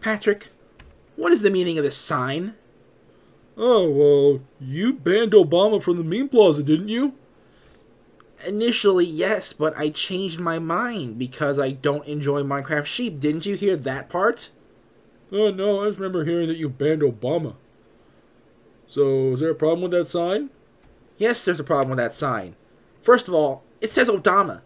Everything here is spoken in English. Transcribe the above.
Patrick, what is the meaning of this sign? Oh, well, you banned Obama from the meme plaza, didn't you? Initially, yes, but I changed my mind because I don't enjoy Minecraft Sheep. Didn't you hear that part? Oh, no, I just remember hearing that you banned Obama. So, is there a problem with that sign? Yes, there's a problem with that sign. First of all, it says Obama.